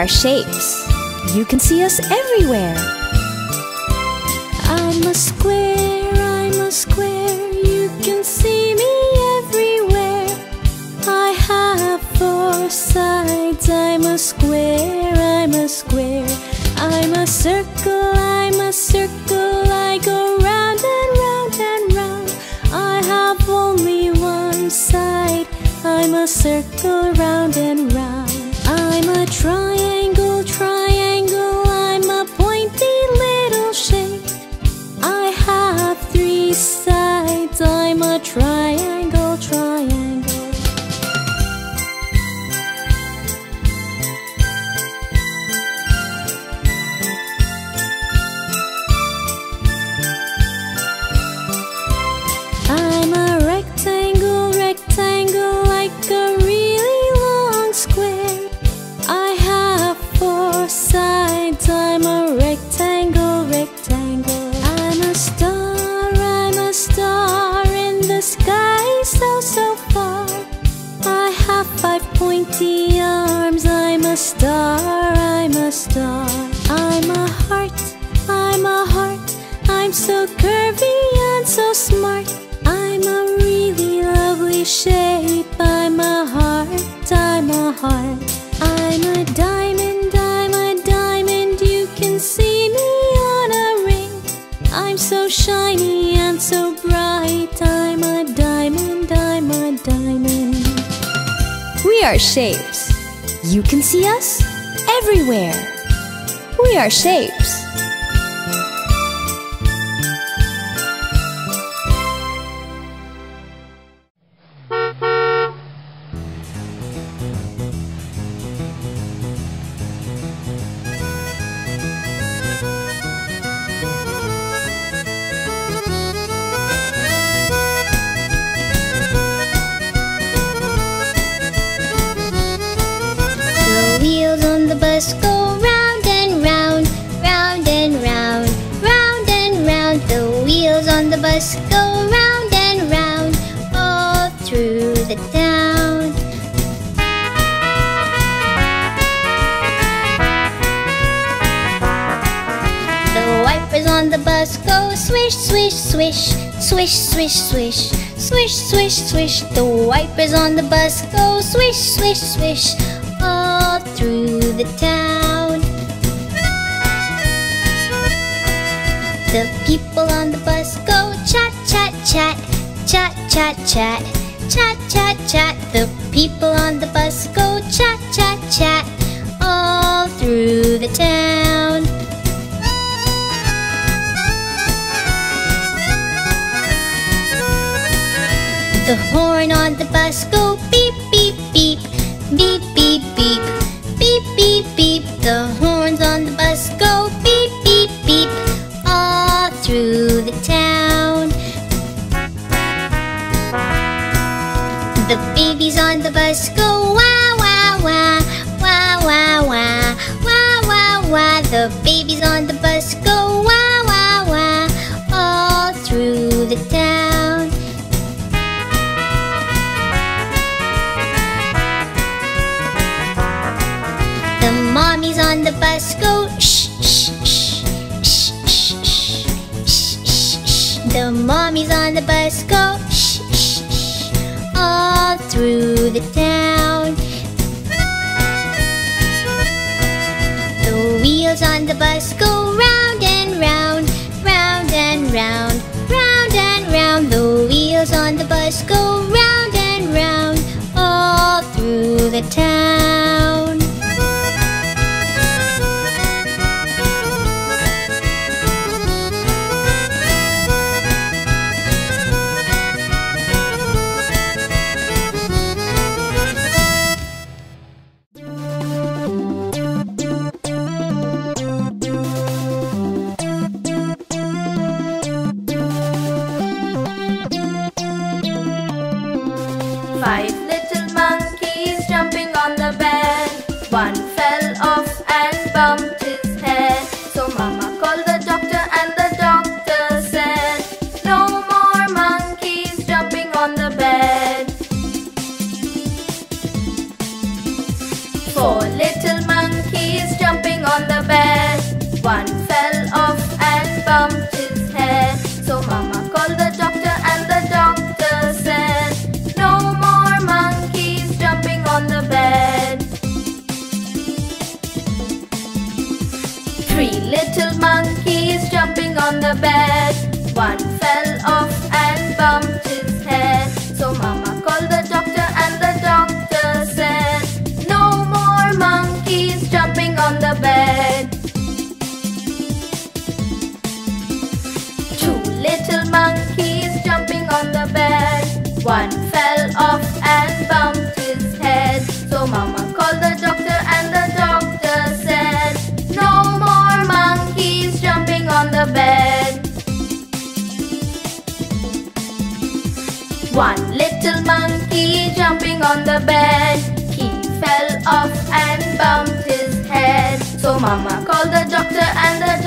Are shapes. You can see us everywhere. I'm a square, I'm a square. You can see me everywhere. I have four sides. I'm a square, shape. swish Let's go shh shh shh shh shh shh shh. The mommies on the bus go shh shh shh all through the town. The wheels on the bus go round and round, round and round, round and round. The wheels on the bus go round and round all through the town. little monkeys jumping on the bed. One fell off and bumped his head. So Mama called the doctor and the doctor said, No more monkeys jumping on the bed. One little monkey jumping on the bed. He fell off and bumped his head. So Mama called the doctor and the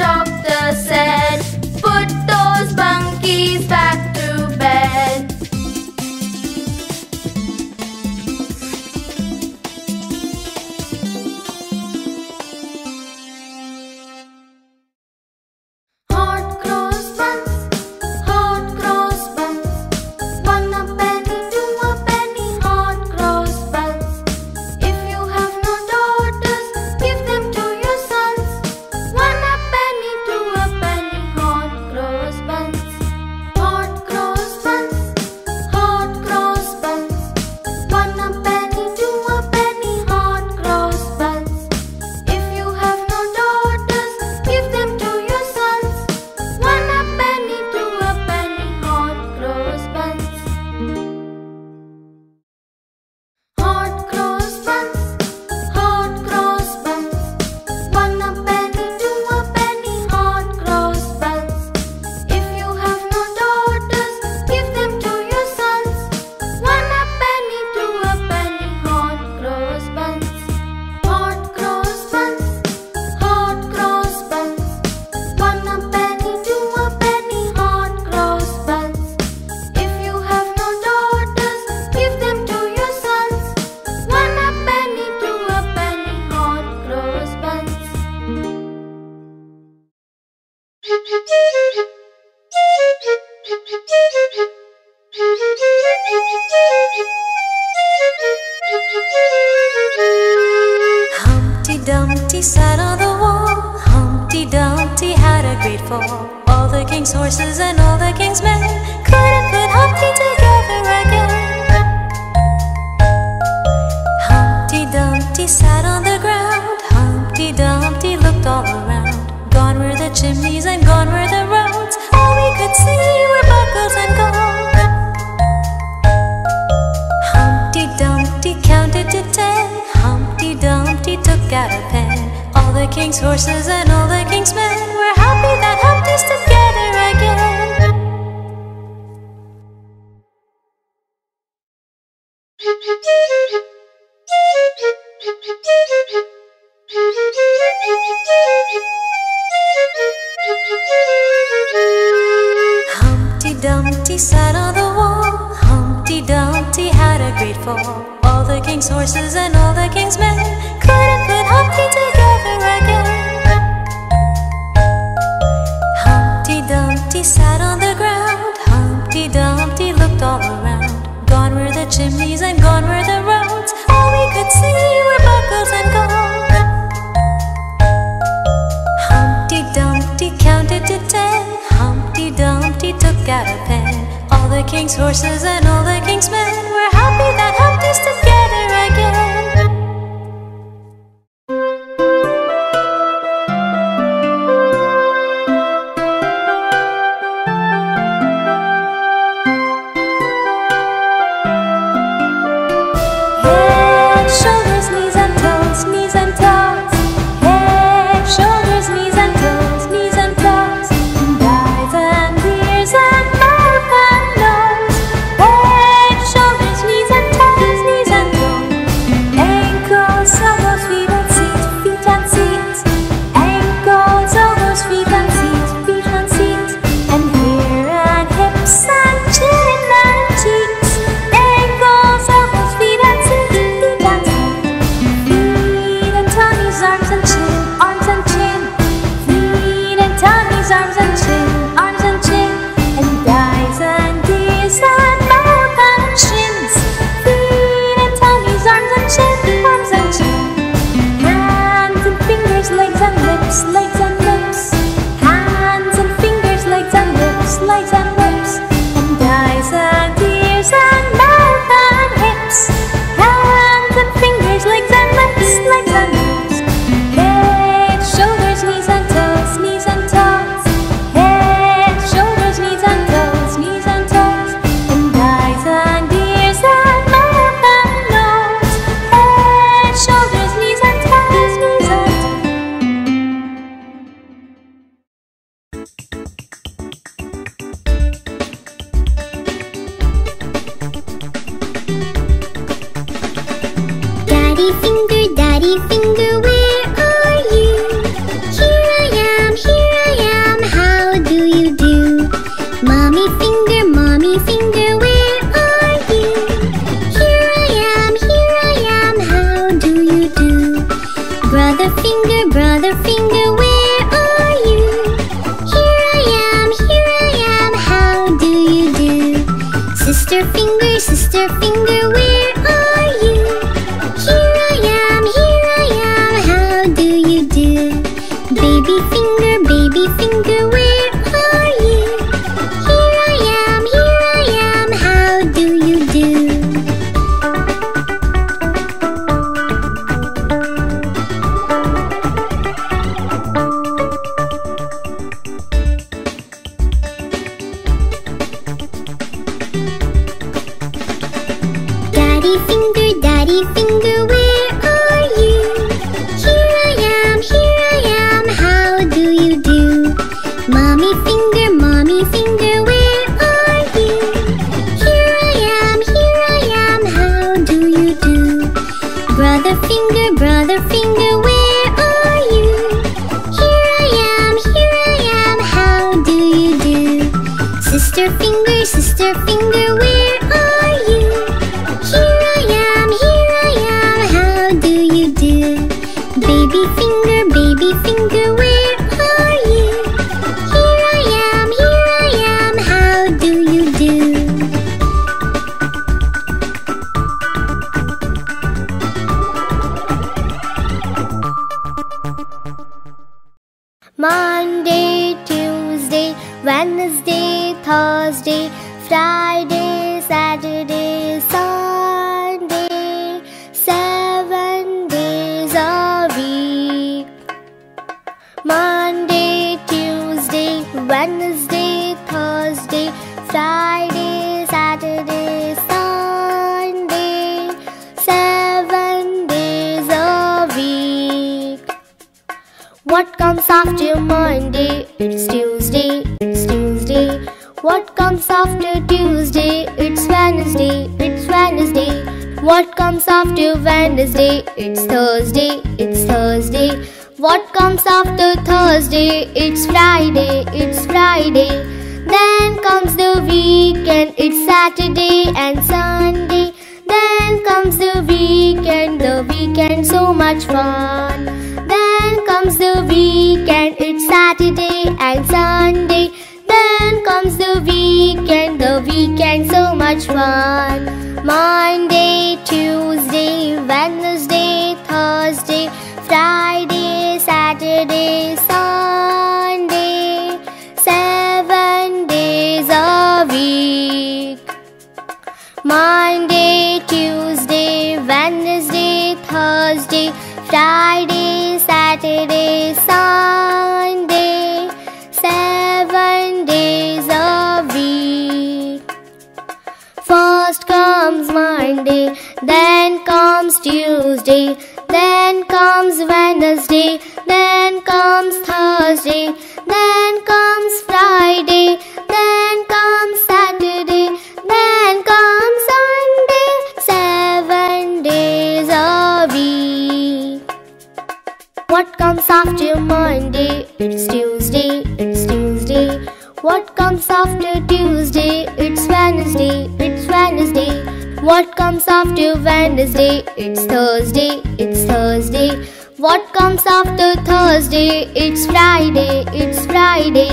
Monday? It's Tuesday, it's Tuesday. What comes after Tuesday? It's Wednesday, it's Wednesday. What comes after Wednesday? It's Thursday, it's Thursday. What comes after Thursday? It's Friday, it's Friday.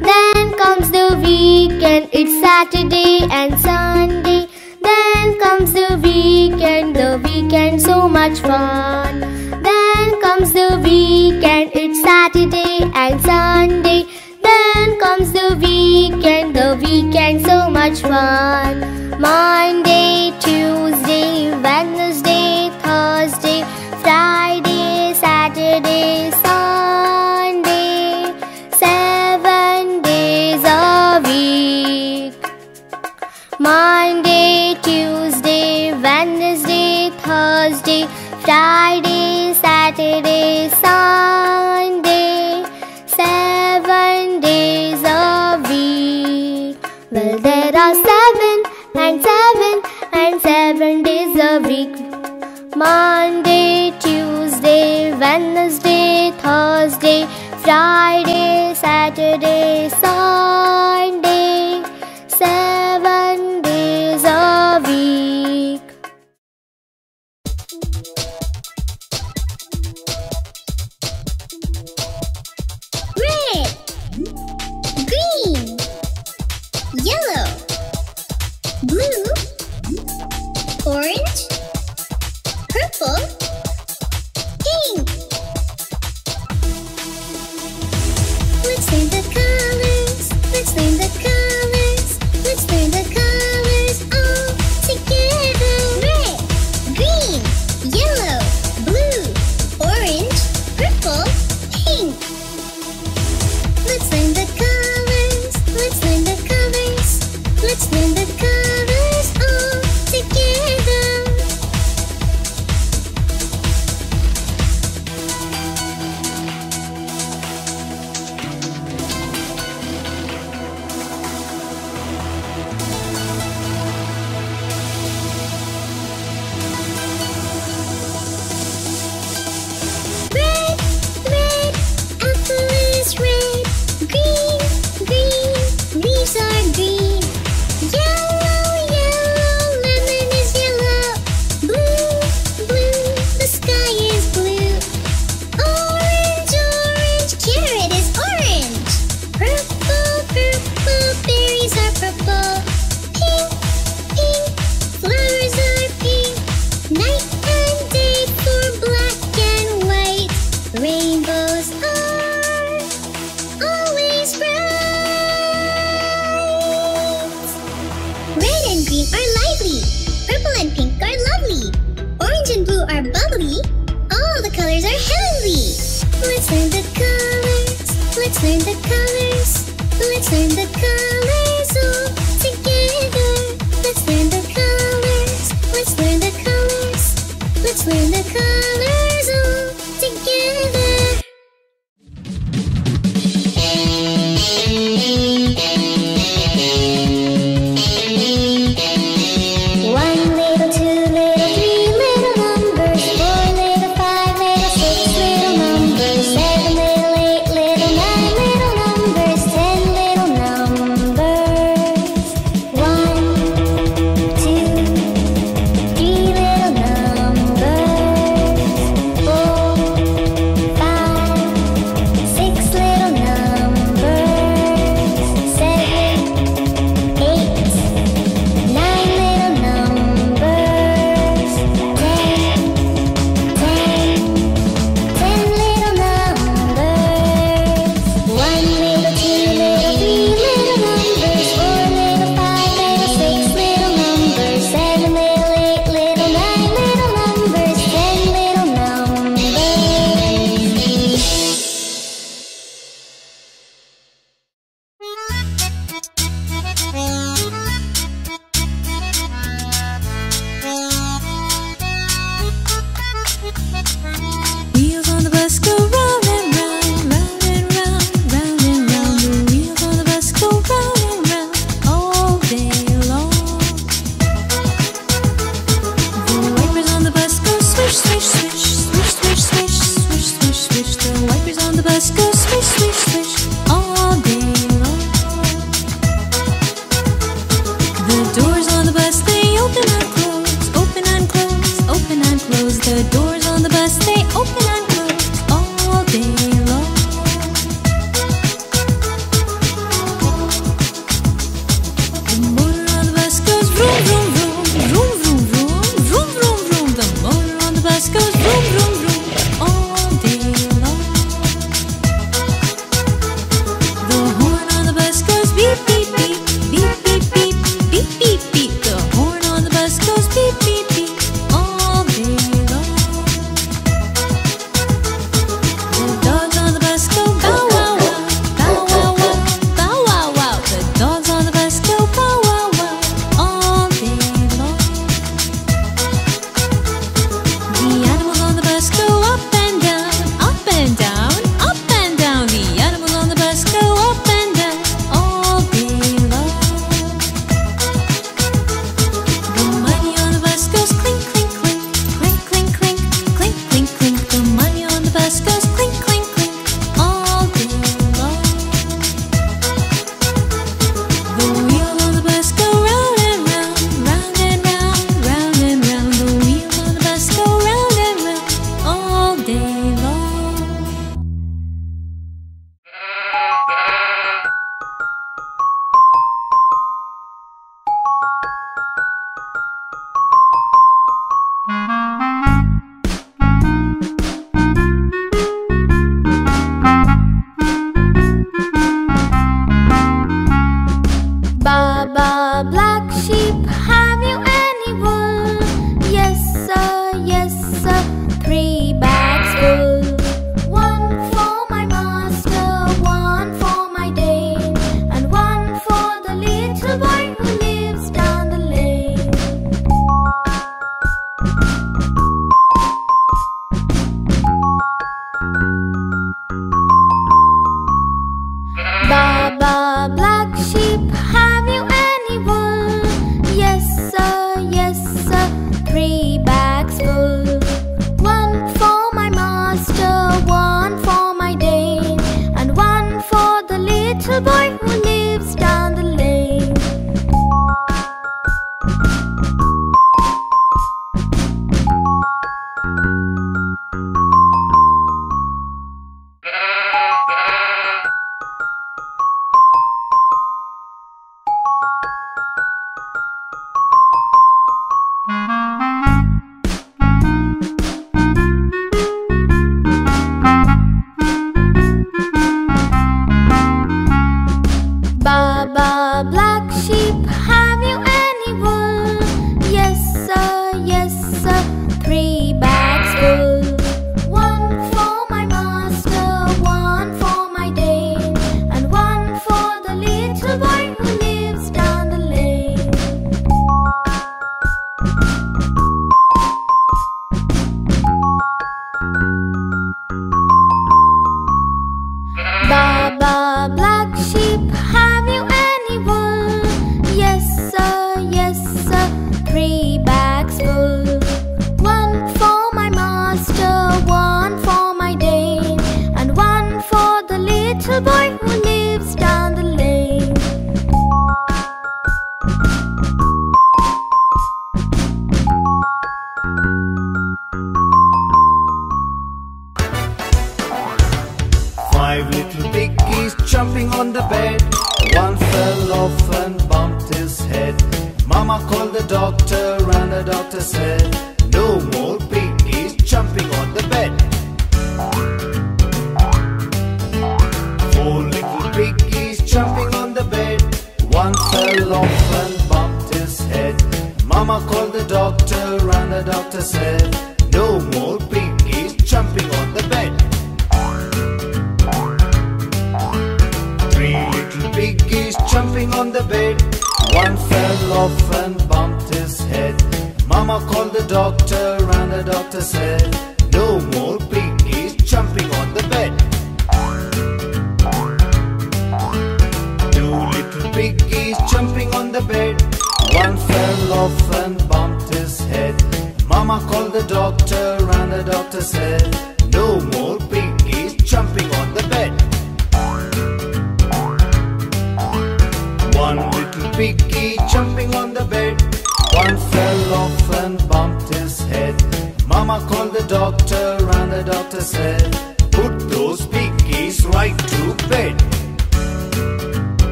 Then comes the weekend, it's Saturday and Sunday. Then comes the weekend, the weekend, so much fun. Then comes the weekend, it's Saturday and Sunday. Then comes the weekend, the weekend, so much fun. Monday, Tuesday, Wednesday, Thursday, Friday, Saturday, Sunday. Seven days a week. Monday, Tuesday, Wednesday, Thursday, Friday, Saturday, Sunday. Seven days a week. Well, there are seven and seven and seven days a week. Monday, Tuesday, Wednesday, Thursday, Friday, Saturday, Sunday. Orange, purple, said,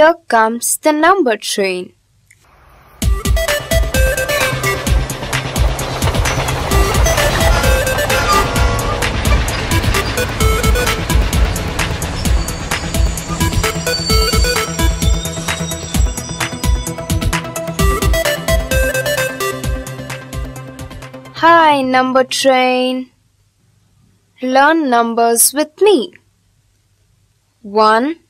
Here comes the number train. Hi, number train. Learn numbers with me. 1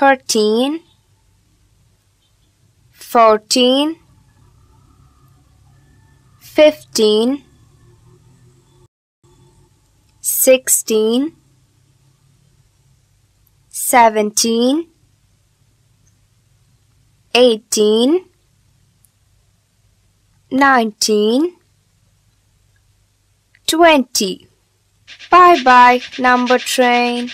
thirteen, fourteen, fifteen, sixteen, seventeen, eighteen, nineteen, twenty. Bye bye, number train.